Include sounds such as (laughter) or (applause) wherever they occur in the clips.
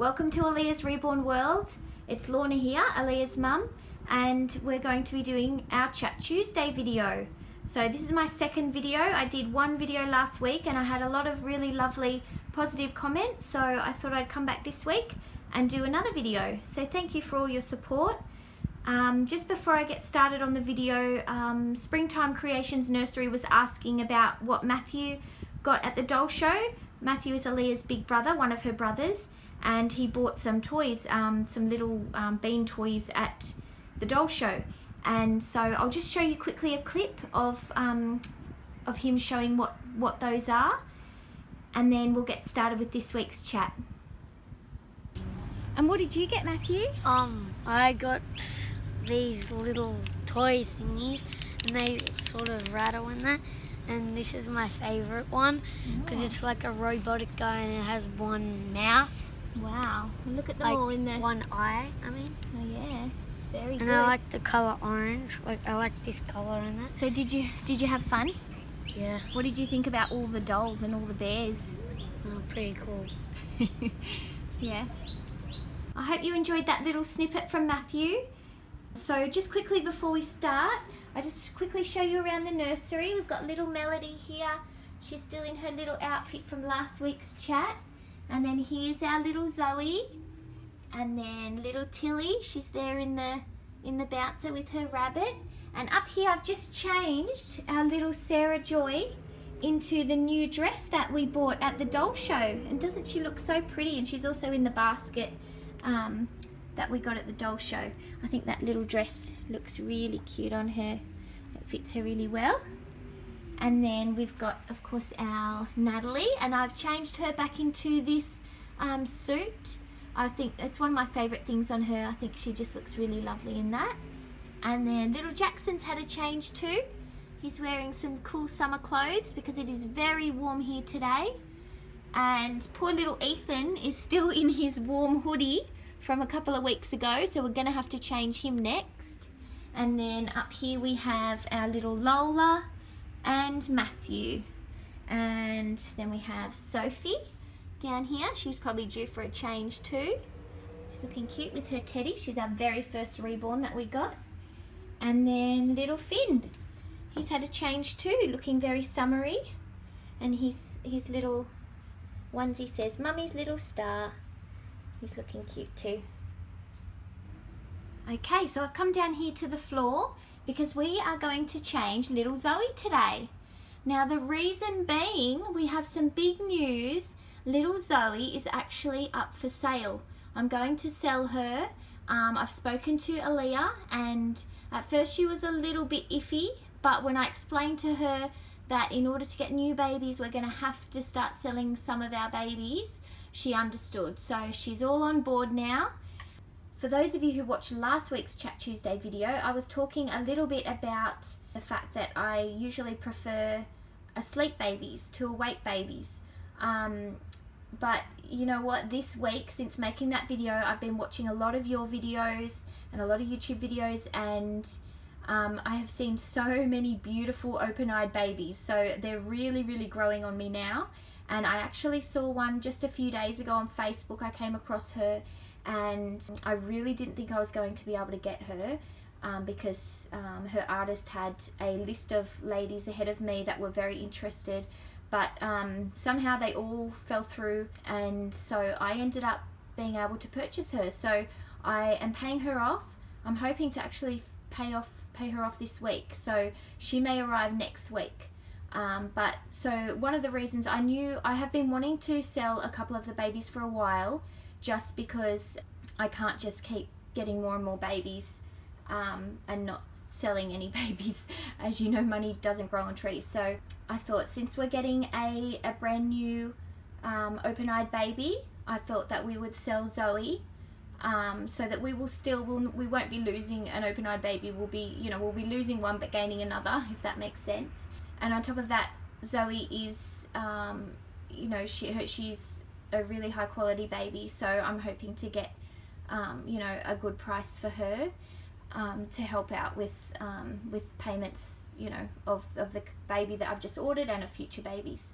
Welcome to Aliyah's Reborn World. It's Lorna here, Aliyah's mum, and we're going to be doing our Chat Tuesday video. So this is my second video. I did one video last week and I had a lot of really lovely positive comments, so I thought I'd come back this week and do another video. So thank you for all your support. Um, just before I get started on the video, um, Springtime Creations Nursery was asking about what Matthew got at the doll show. Matthew is Aliyah's big brother, one of her brothers, and he bought some toys, um, some little um, bean toys at the doll show. And so I'll just show you quickly a clip of um, of him showing what what those are, and then we'll get started with this week's chat. And what did you get, Matthew? Um, I got these little toy thingies, and they sort of rattle in that. And this is my favorite one because Oh. it's like a robotic guy and it has one mouth, Wow, look at them like all in the. one eye. I mean, Oh yeah, very and good. And I like the color orange. Like I like this color in it. so did you did you have fun? Yeah, What did you think about all the dolls and all the bears? oh, pretty cool. (laughs) yeah. I hope you enjoyed that little snippet from Matthew. So just quickly before we start, I just quickly show you around the nursery. We've got little Melody here. She's still in her little outfit from last week's chat. And then here's our little Zoe. And then little Tilly, she's there in the in the bouncer with her rabbit. And up here I've just changed our little Sarah Joy into the new dress that we bought at the doll show. And doesn't she look so pretty? And she's also in the basket um, that we got at the doll show. I think that little dress looks really cute on her. It fits her really well. And then we've got, of course, our Natalie. And I've changed her back into this um, suit. I think it's one of my favourite things on her. I think she just looks really lovely in that. And then little Jackson's had a change too. He's wearing some cool summer clothes because it is very warm here today. And poor little Ethan is still in his warm hoodie from a couple of weeks ago, so we're going to have to change him next. And then up here we have our little Lola and Matthew. And then we have Sophie down here. She's probably due for a change too. She's looking cute with her teddy. She's our very first reborn that we got. And then little Finn. He's had a change too, looking very summery. And his, his little onesie says, Mummy's little star. He's looking cute too. Okay, so I've come down here to the floor because we are going to change little Zoe today. Now the reason being, we have some big news. Little Zoe is actually up for sale. I'm going to sell her. Um, I've spoken to Aliyah and at first she was a little bit iffy, but when I explained to her that in order to get new babies, we're going to have to start selling some of our babies, she understood. So she's all on board now. For those of you who watched last week's Chat Tuesday video, I was talking a little bit about the fact that I usually prefer asleep babies to awake babies. Um, but you know what, this week since making that video, I've been watching a lot of your videos and a lot of YouTube videos and um, I have seen so many beautiful open-eyed babies. So they're really, really growing on me now. And I actually saw one just a few days ago on Facebook. I came across her and I really didn't think I was going to be able to get her um, because um, her artist had a list of ladies ahead of me that were very interested. But um, somehow they all fell through and so I ended up being able to purchase her. So I am paying her off. I'm hoping to actually pay off pay her off this week. So she may arrive next week. Um, but so one of the reasons I knew I have been wanting to sell a couple of the babies for a while just because I can't just keep getting more and more babies um, and not selling any (laughs) babies. As you know, money doesn't grow on trees. So I thought since we're getting a, a brand new um, open-eyed baby, I thought that we would sell Zoe um, so that we will still, will, we won't be losing an open-eyed baby. We'll be, you know, we'll be losing one but gaining another, if that makes sense. And on top of that, Zoe is, um, you know, she, her, she's a really high quality baby. So I'm hoping to get, um, you know, a good price for her um, to help out with um, with payments, you know, of, of the baby that I've just ordered and of future babies.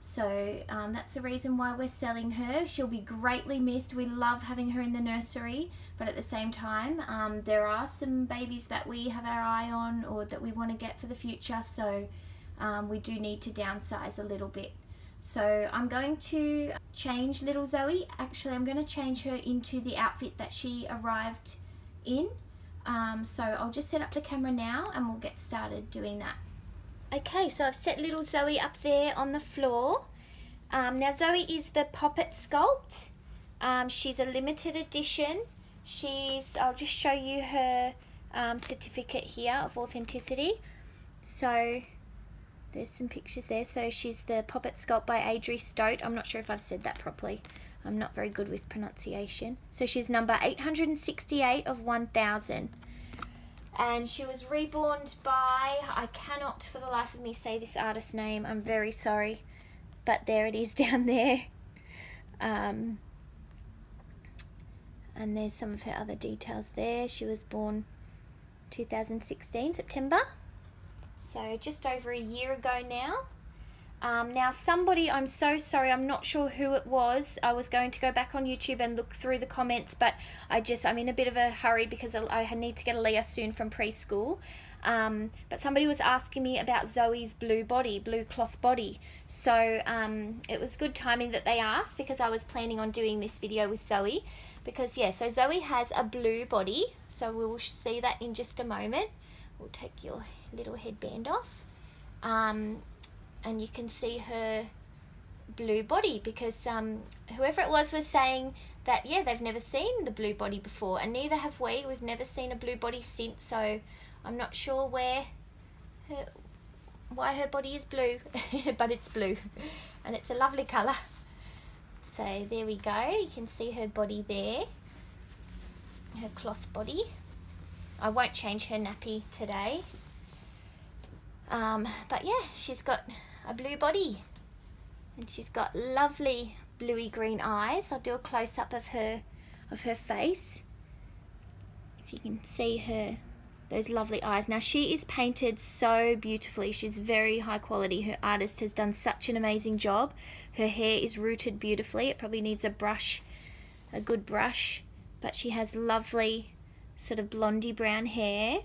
So um, that's the reason why we're selling her. She'll be greatly missed. We love having her in the nursery, but at the same time, um, there are some babies that we have our eye on or that we want to get for the future. So we do need to downsize a little bit. So I'm going to change little Zoe. Actually, I'm going to change her into the outfit that she arrived in. Um, so I'll just set up the camera now and we'll get started doing that. Okay, so I've set little Zoe up there on the floor. Um, now Zoe is the Poppet Sculpt. Um, she's a limited edition. She's, I'll just show you her um, certificate here of authenticity. So there's some pictures there. So she's the Poppet Sculpt by Adrie Stoete. I'm not sure if I've said that properly. I'm not very good with pronunciation. So she's number 868 of 1000 and she was reborn by I cannot for the life of me say this artist's name I'm very sorry but there it is (laughs) down there um, and there's some of her other details there she was born 2016 September so just over a year ago now um, now, somebody, I'm so sorry, I'm not sure who it was. I was going to go back on YouTube and look through the comments, but I just, I'm in a bit of a hurry because I need to get Aliyah soon from preschool. Um, but somebody was asking me about Zoe's blue body, blue cloth body. So um, it was good timing that they asked because I was planning on doing this video with Zoe. Because, yeah, so Zoe has a blue body. So we'll see that in just a moment. We'll take your little headband off. Um, and you can see her blue body because um, whoever it was was saying that yeah they've never seen the blue body before and neither have we. We've never seen a blue body since so I'm not sure where her, why her body is blue (laughs) but it's blue (laughs) and it's a lovely colour. So there we go. You can see her body there her cloth body. I won't change her nappy today um, but yeah she's got a blue body. And she's got lovely bluey green eyes. I'll do a close up of her of her face. If you can see her those lovely eyes. Now she is painted so beautifully. She's very high quality. Her artist has done such an amazing job. Her hair is rooted beautifully. It probably needs a brush, a good brush. But she has lovely sort of blondie brown hair.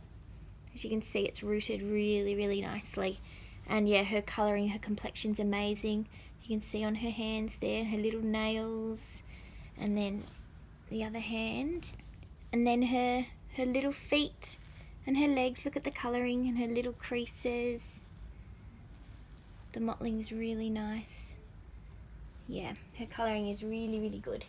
As you can see, it's rooted really, really nicely. And yeah her colouring her complexion's amazing. You can see on her hands there her little nails. And then the other hand. And then her her little feet and her legs. Look at the colouring and her little creases. The mottling is really nice. Yeah her colouring is really really good.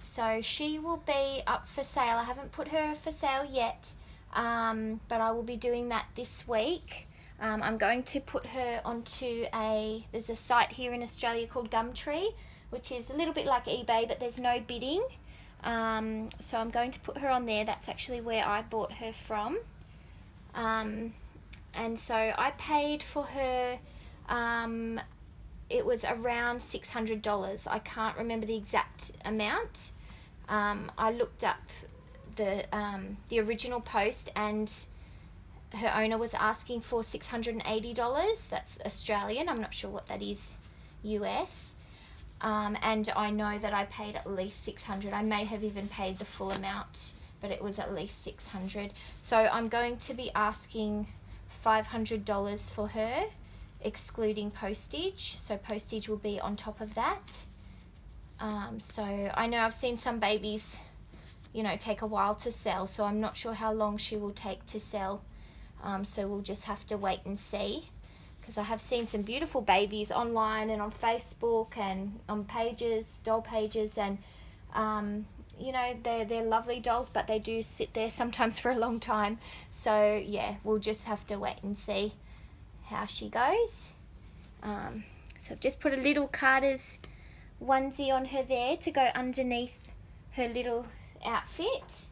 So she will be up for sale. I haven't put her for sale yet um, but I will be doing that this week um, I'm going to put her onto a, there's a site here in Australia called Gumtree, which is a little bit like eBay, but there's no bidding. Um, so I'm going to put her on there. That's actually where I bought her from. Um, and so I paid for her, um, it was around $600. I can't remember the exact amount. Um, I looked up the, um, the original post and her owner was asking for $680. That's Australian. I'm not sure what that is US. Um, and I know that I paid at least 600. I may have even paid the full amount, but it was at least 600. So I'm going to be asking $500 for her, excluding postage. So postage will be on top of that. Um, so I know I've seen some babies, you know, take a while to sell. So I'm not sure how long she will take to sell um, so we'll just have to wait and see because I have seen some beautiful babies online and on Facebook and on pages, doll pages, and um, you know they're they're lovely dolls, but they do sit there sometimes (laughs) for a long time. So yeah, we'll just have to wait and see how she goes. Um, so I've just put a little Carter's onesie on her there to go underneath her little outfit.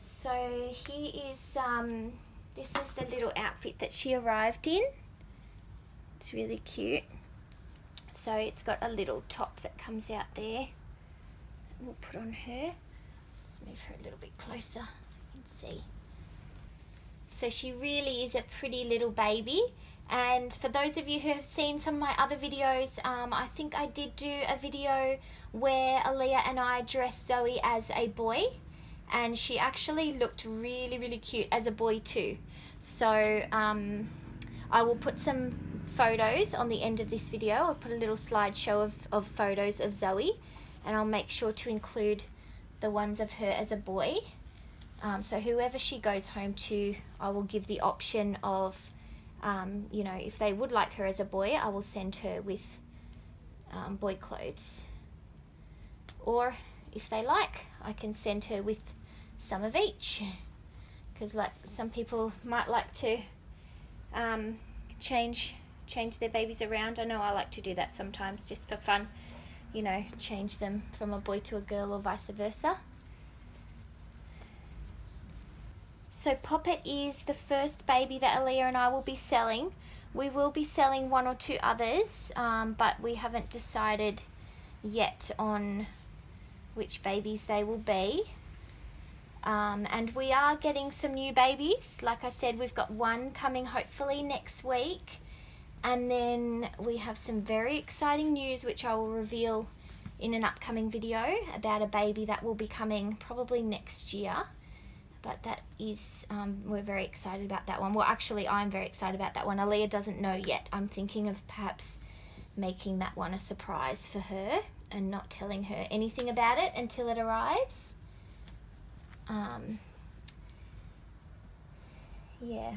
So here is, um, this is the little outfit that she arrived in. It's really cute. So it's got a little top that comes out there. We'll put on her. Let's move her a little bit closer. so You can see. So she really is a pretty little baby And for those of you who have seen some of my other videos, um, I think I did do a video where Aliyah and I dressed Zoe as a boy. And she actually looked really really cute as a boy too. So um, I will put some photos on the end of this video. I'll put a little slideshow of, of photos of Zoe. And I'll make sure to include the ones of her as a boy. Um, so whoever she goes home to I will give the option of um, you know if they would like her as a boy I will send her with um, boy clothes. Or if they like I can send her with some of each. (laughs) Because like some people might like to um, change change their babies around. I know I like to do that sometimes just for fun you know change them from a boy to a girl or vice versa so Poppet is the first baby that Aliyah and I will be selling we will be selling one or two others um, but we haven't decided yet on which babies they will be um, and we are getting some new babies. Like I said, we've got one coming hopefully next week. And then we have some very exciting news, which I will reveal in an upcoming video about a baby that will be coming probably next year. But that is, um, we're very excited about that one. Well, actually, I'm very excited about that one. Aliyah doesn't know yet. I'm thinking of perhaps making that one a surprise for her and not telling her anything about it until it arrives. Um, yeah.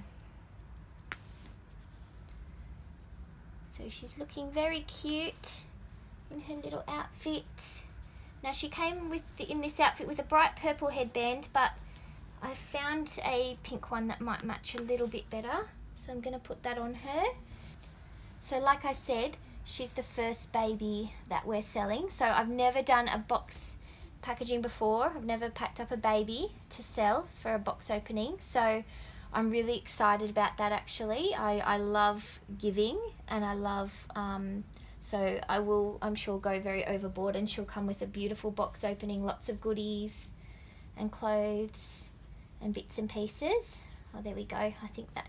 So she's looking very cute in her little outfit. Now she came with the, in this outfit with a bright purple headband, but I found a pink one that might match a little bit better. So I'm going to put that on her. So like I said, she's the first baby that we're selling. So I've never done a box packaging before. I've never packed up a baby to sell for a box opening. So I'm really excited about that actually. I, I love giving and I love, um, so I will, I'm sure, go very overboard and she'll come with a beautiful box opening, lots of goodies and clothes and bits and pieces. Oh, there we go. I think that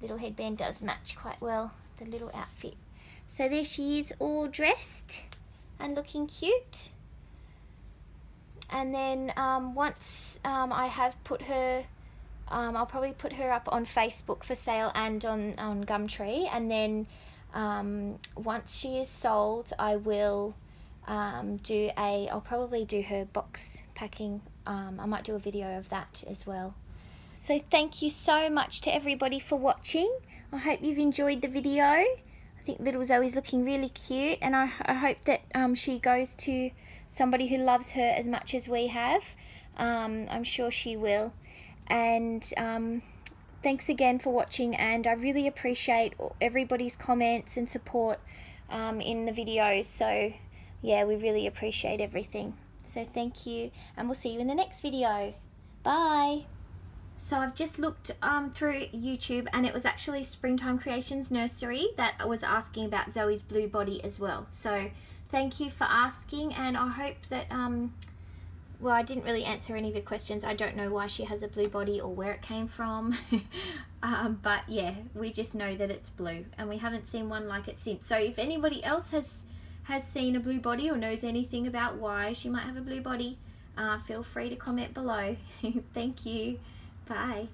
little headband does match quite well the little outfit. So there she is all dressed and looking cute and then um, once um, I have put her um, I'll probably put her up on Facebook for sale and on, on Gumtree and then um, once she is sold I will um, do a I'll probably do her box packing um, I might do a video of that as well so thank you so much to everybody for watching I hope you've enjoyed the video I think little Zoe's looking really cute and I, I hope that she goes to somebody who loves her as much as we have. Um, I'm sure she will. And um, thanks again for watching and I really appreciate everybody's comments and support um, in the videos. So yeah, we really appreciate everything. So thank you and we'll see you in the next video. Bye. So I've just looked um, through YouTube and it was actually Springtime Creations Nursery that was asking about Zoe's blue body as well. So thank you for asking and I hope that um, well I didn't really answer any of your questions I don't know why she has a blue body or where it came from (laughs) um, but yeah we just know that it's blue and we haven't seen one like it since so if anybody else has has seen a blue body or knows anything about why she might have a blue body uh, feel free to comment below. (laughs) Thank you. Bye